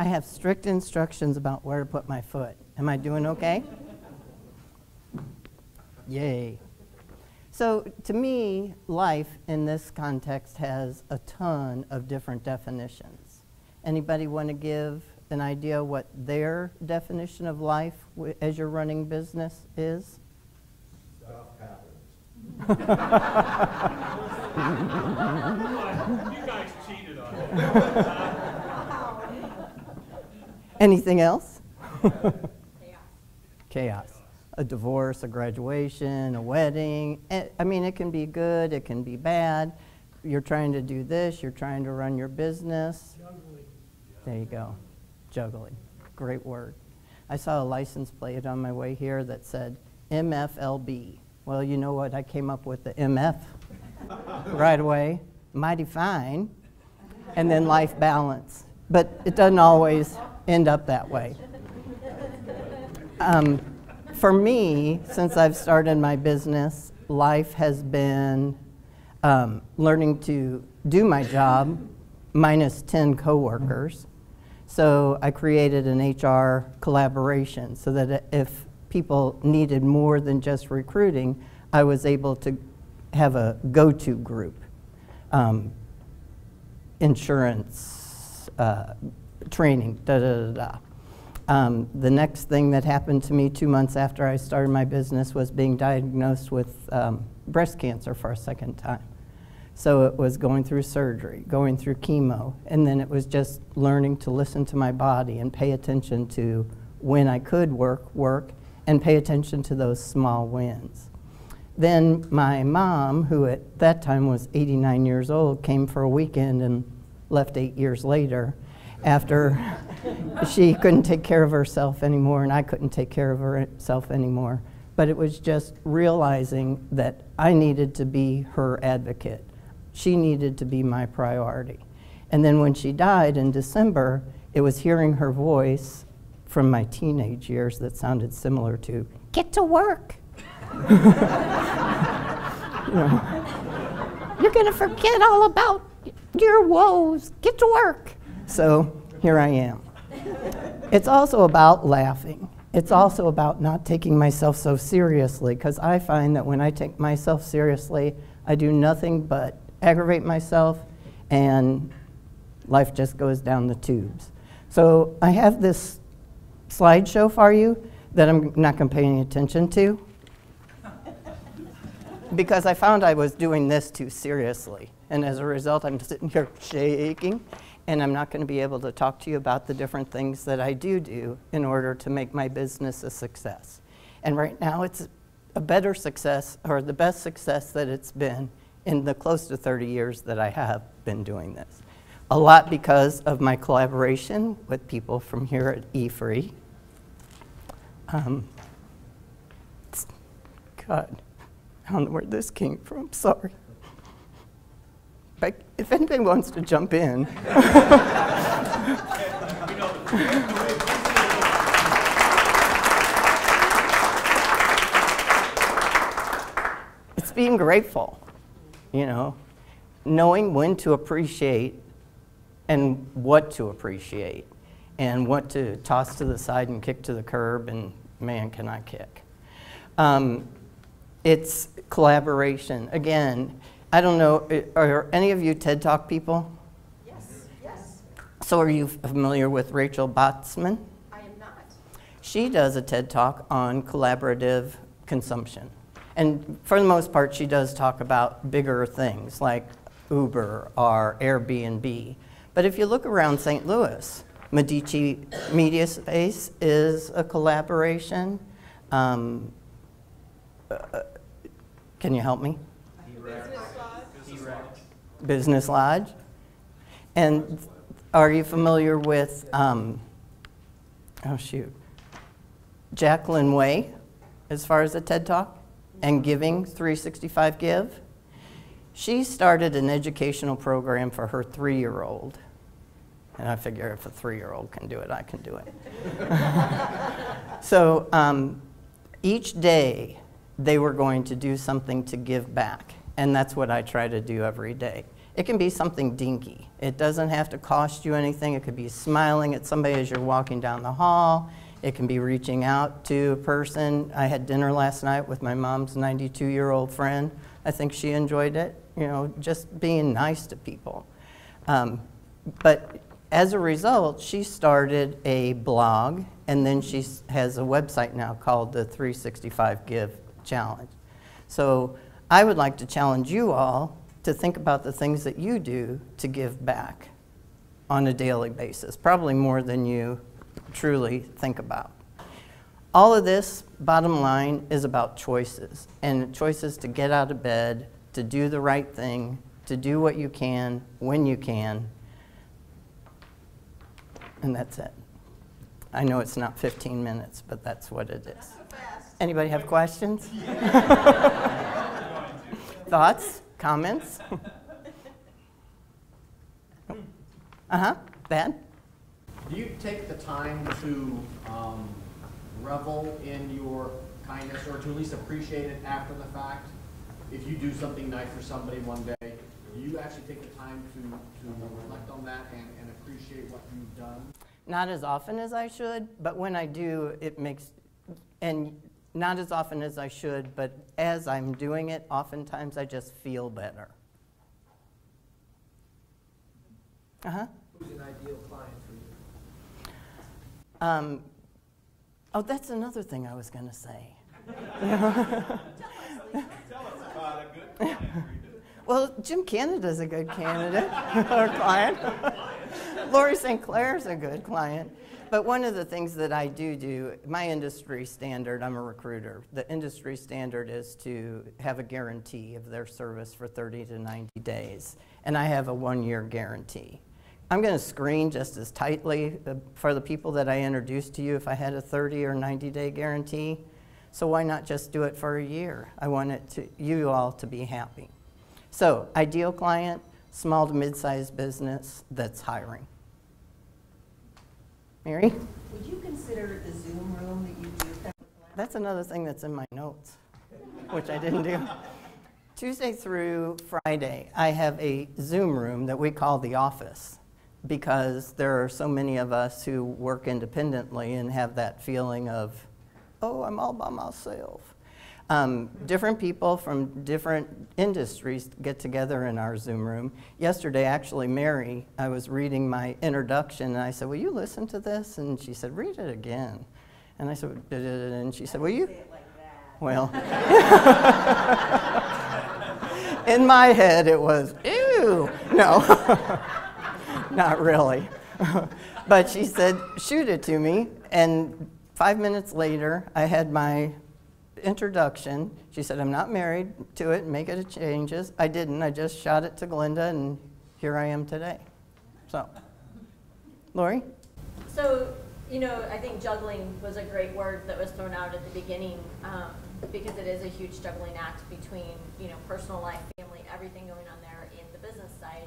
I have strict instructions about where to put my foot. Am I doing okay? Yay. So, to me, life in this context has a ton of different definitions. Anybody want to give an idea what their definition of life w- as you're running business is? Stuff happens. You guys cheated on me. Anything else? Chaos. A divorce, a graduation, a wedding. Eh, I mean, it can be good, it can be bad. You're trying to do this, you're trying to run your business. There you go. Juggling. Great word. I saw a license plate on my way here that said MFLB. Well, you know what? I came up with the MF right away. Mighty fine. And then life balance. But it doesn't always end up that way. Um, for me, since I've started my business, life has been um, learning to do my job minus 10 coworkers. So I created an HR collaboration so that if people needed more than just recruiting, I was able to have a go to group. Um, insurance, uh, training, da da da da. Um, the next thing that happened to me two months after I started my business was being diagnosed with um, breast cancer for a second time. So it was going through surgery, going through chemo, and then it was just learning to listen to my body and pay attention to when I could work, work, and pay attention to those small wins. Then my mom, who at that time was 89 years old, came for a weekend and left eight years later after she couldn't take care of herself anymore and I couldn't take care of herself anymore. But it was just realizing that I needed to be her advocate. She needed to be my priority. And then when she died in December, it was hearing her voice from my teenage years that sounded similar to, get to work. you know, You're going to forget all about your woes. Get to work. So here I am. It's also about laughing. It's also about not taking myself so seriously because I find that when I take myself seriously, I do nothing but aggravate myself and life just goes down the tubes. So I have this slideshow for you that I'm not going to pay any attention to because I found I was doing this too seriously. And as a result, I'm sitting here shaking, and I'm not going to be able to talk to you about the different things that I do do in order to make my business a success. And right now, it's a better success, or the best success that it's been in the close to 30 years that I have been doing this. A lot because of my collaboration with people from here at eFree. Um, God. I don't know where this came from, sorry. But if anybody wants to jump in. it's being grateful, you know, knowing when to appreciate and what to appreciate and what to toss to the side and kick to the curb and man can I kick. Um, it's collaboration. Again, I don't know, are any of you TED Talk people? Yes, yes, So are you familiar with Rachel Botsman? I am not. She does a TED Talk on collaborative consumption. And for the most part, she does talk about bigger things like Uber or Airbnb. But if you look around St. Louis, Medici Media Space is a collaboration. Um, uh, can you help me? Business Lodge. And are you familiar with, um, oh shoot, Jacqueline Way, as far as the TED Talk and Giving 365 Give? She started an educational program for her three year old. And I figure if a three year old can do it, I can do it. so um, each day they were going to do something to give back. And that's what I try to do every day. It can be something dinky. It doesn't have to cost you anything. It could be smiling at somebody as you're walking down the hall. It can be reaching out to a person. I had dinner last night with my mom's 92 year old friend. I think she enjoyed it, you know, just being nice to people. Um, but as a result, she started a blog, and then she has a website now called the 365 Give Challenge. So I would like to challenge you all to think about the things that you do to give back on a daily basis, probably more than you truly think about. All of this, bottom line, is about choices and choices to get out of bed, to do the right thing, to do what you can when you can. And that's it. I know it's not 15 minutes, but that's what it is. Anybody have questions? Thoughts? Comments? uh huh. Ben? Do you take the time to um, revel in your kindness or to at least appreciate it after the fact? If you do something nice for somebody one day, do you actually take the time to, to reflect on that and, and appreciate what you've done? Not as often as I should, but when I do, it makes, and not as often as I should, but as I'm doing it, oftentimes I just feel better. Uh huh. Who's an ideal client for you? Um, oh, that's another thing I was going to say. Well, Jim Canada's a good candidate or client. Lori St. Clair's a good client. But one of the things that I do do, my industry standard, I'm a recruiter, the industry standard is to have a guarantee of their service for 30 to 90 days. And I have a one year guarantee. I'm going to screen just as tightly uh, for the people that I introduced to you if I had a 30 or 90 day guarantee. So why not just do it for a year? I want it to, you all to be happy. So, ideal client, small to mid sized business that's hiring. Mary? Would you consider the Zoom room that you do? That's another thing that's in my notes, which I didn't do. Tuesday through Friday, I have a Zoom room that we call the office because there are so many of us who work independently and have that feeling of, oh, I'm all by myself. Um, different people from different industries get together in our Zoom room. Yesterday, actually, Mary, I was reading my introduction and I said, Will you listen to this? And she said, Read it again. And I said, and she said, Will you? Well, in my head, it was, Ew. No, not really. but she said, Shoot it to me. And five minutes later, I had my introduction. She said, I'm not married to it, make it changes. I didn't. I just shot it to Glenda, and here I am today. So, Lori? So, you know, I think juggling was a great word that was thrown out at the beginning um, because it is a huge juggling act between, you know, personal life, family, everything going on there and the business side.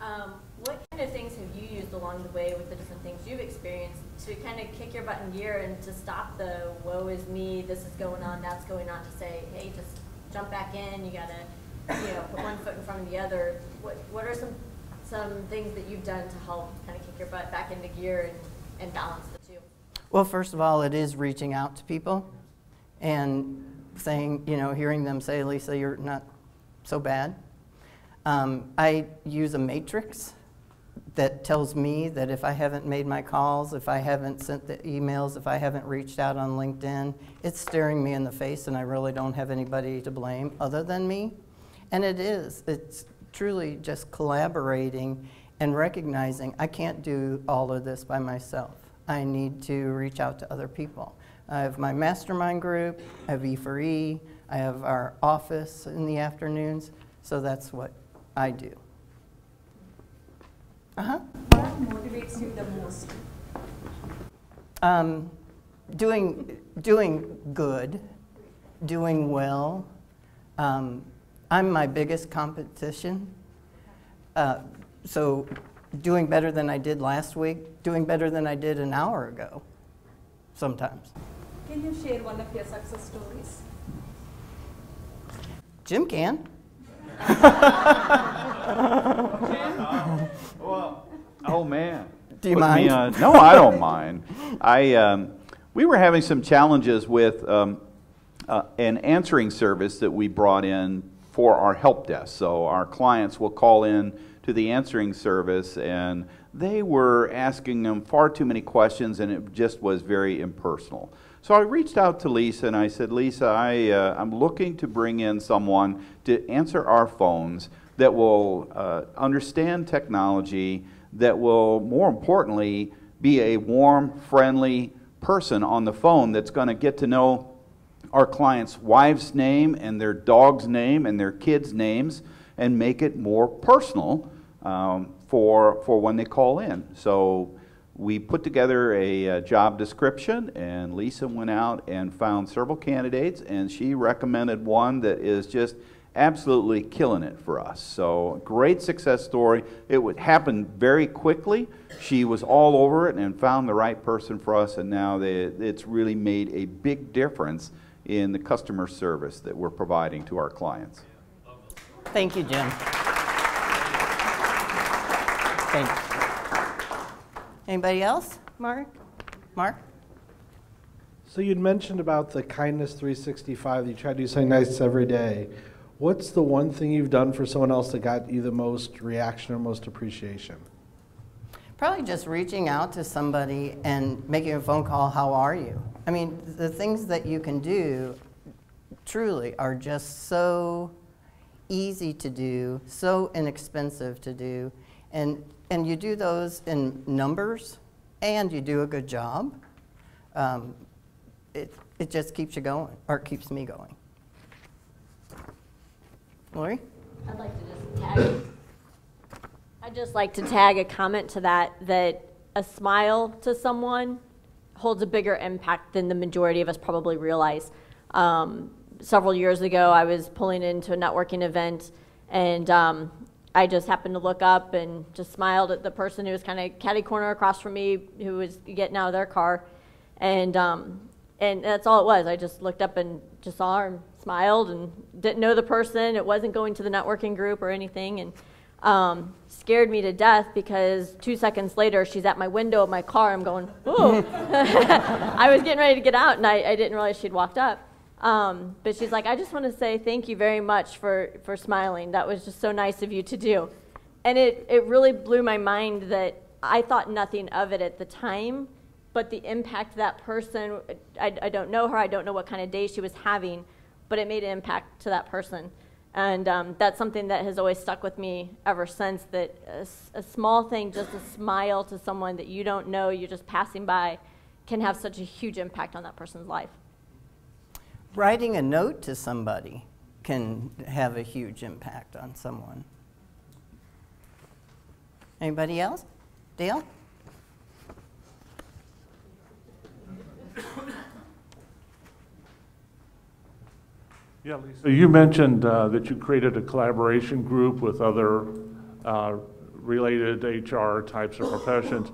Um, what kind of things have you used along the way with the different things you've experienced to kind of kick your butt in gear and to stop the woe is me, this is going on, that's going on, to say, hey, just jump back in, you gotta, you know, put one foot in front of the other. What, what are some, some things that you've done to help kind of kick your butt back into gear and, and balance the two? Well, first of all, it is reaching out to people and saying, you know, hearing them say, Lisa, you're not so bad. Um, I use a matrix that tells me that if I haven't made my calls, if I haven't sent the emails, if I haven't reached out on LinkedIn, it's staring me in the face and I really don't have anybody to blame other than me. And it is. It's truly just collaborating and recognizing I can't do all of this by myself. I need to reach out to other people. I have my mastermind group, I have E4E, I have our office in the afternoons, so that's what I do. Uh huh. What motivates you the most? Um, doing, doing good, doing well. Um, I'm my biggest competition. Uh, so, doing better than I did last week, doing better than I did an hour ago, sometimes. Can you share one of your success stories? Jim can. Well, oh man. Do you Put mind? on- No, I don't mind. I, um, we were having some challenges with um, uh, an answering service that we brought in for our help desk. So our clients will call in to the answering service and they were asking them far too many questions and it just was very impersonal. So I reached out to Lisa and I said, Lisa, I, uh, I'm looking to bring in someone to answer our phones that will uh, understand technology, that will, more importantly, be a warm, friendly person on the phone that's going to get to know our client's wife's name and their dog's name and their kids' names and make it more personal um, for, for when they call in. So we put together a, uh job description, and Lisa went out and found several candidates, and she recommended one that is just absolutely killing it for us. So, great success story. It would happen very quickly. She was all over it and found the right person for us, and now they, it's really made a big difference in the customer service that we're providing to our clients. Thank you, Jim. Thanks. Anybody else? Mark? Mark? So you'd mentioned about the kindness 365. You try to do something nice every day. What's the one thing you've done for someone else that got you the most reaction or most appreciation? Probably just reaching out to somebody and making a phone call, how are you? I mean, the things that you can do truly are just so easy to do, so inexpensive to do, and, and you do those in numbers and you do a good job. Um, it, it just keeps you going, or keeps me going. Lori? I'd like to just tag, I'd just like to tag a comment to that, that a smile to someone holds a bigger impact than the majority of us probably realize. Um, several years ago, I was pulling into a networking event, and um, I just happened to look up and just smiled at the person who was kind of catty corner across from me, who was getting out of their car, and um, and that's all it was. I just looked up and just saw her and smiled and didn't know the person. It wasn't going to the networking group or anything, and um, scared me to death because two seconds later she's at my window of my car. I'm going, ooh. I was getting ready to get out, and I, I didn't realize she'd walked up. Um, but she's like, I just want to say thank you very much for, for smiling. That was just so nice of you to do. And it, it really blew my mind that I thought nothing of it at the time, but the impact that person, I, I don't know her, I don't know what kind of day she was having, but it made an impact to that person. And um, that's something that has always stuck with me ever since that a small thing, just a smile to someone that you don't know, you're just passing by, can have such a huge impact on that person's life. Writing a note to somebody can have a huge impact on someone. Anybody else? Dale? Yeah, Lisa, you mentioned uh, that you created a collaboration group with other uh, related HR types of professions.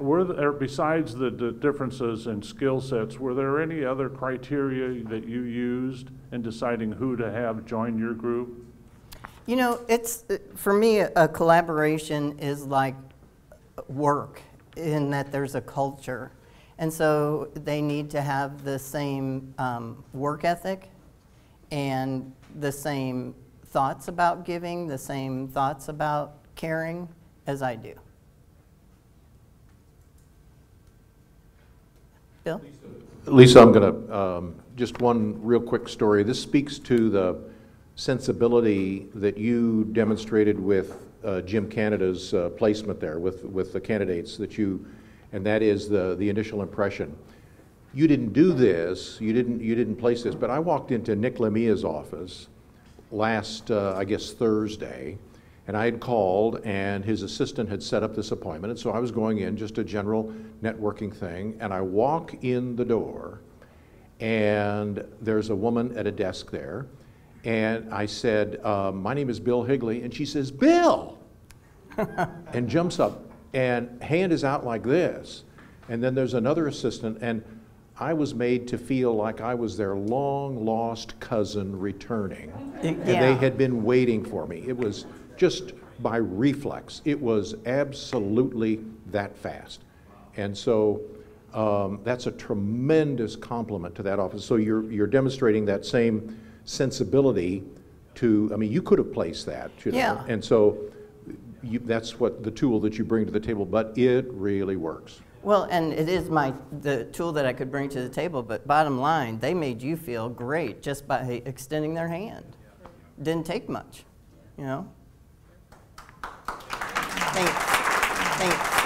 Were there, besides the the differences in skill sets, were there any other criteria that you used in deciding who to have join your group? You know, it's, for me, a collaboration is like work in that there's a culture. And so they need to have the same um, work ethic and the same thoughts about giving, the same thoughts about caring as I do. Bill? Lisa, I'm going to, um, just one real quick story. This speaks to the sensibility that you demonstrated with uh, Jim Canada's uh, placement there, with, with the candidates that you, and that is the, the initial impression. You didn't do this, you didn't, you didn't place this, but I walked into Nick Lamia's office last, uh, I guess, Thursday, and I had called, and his assistant had set up this appointment, and so I was going in, just a general networking thing, and I walk in the door, and there's a woman at a desk there, and I said, uh, "My name is Bill Higley," and she says, "Bill," and jumps up, and hand is out like this, and then there's another assistant, and I was made to feel like I was their long-lost cousin returning. And they had been waiting for me. It was just by reflex. It was absolutely that fast. And so um, that's a tremendous compliment to that office. So you're, you're demonstrating that same sensibility to, I mean, you could have placed that, you know. Yeah. And so you, that's what the tool that you bring to the table, but it really works. Well, and it is my, the tool that I could bring to the table, but bottom line, they made you feel great just by extending their hand. Didn't take much, you know? Thanks, thanks.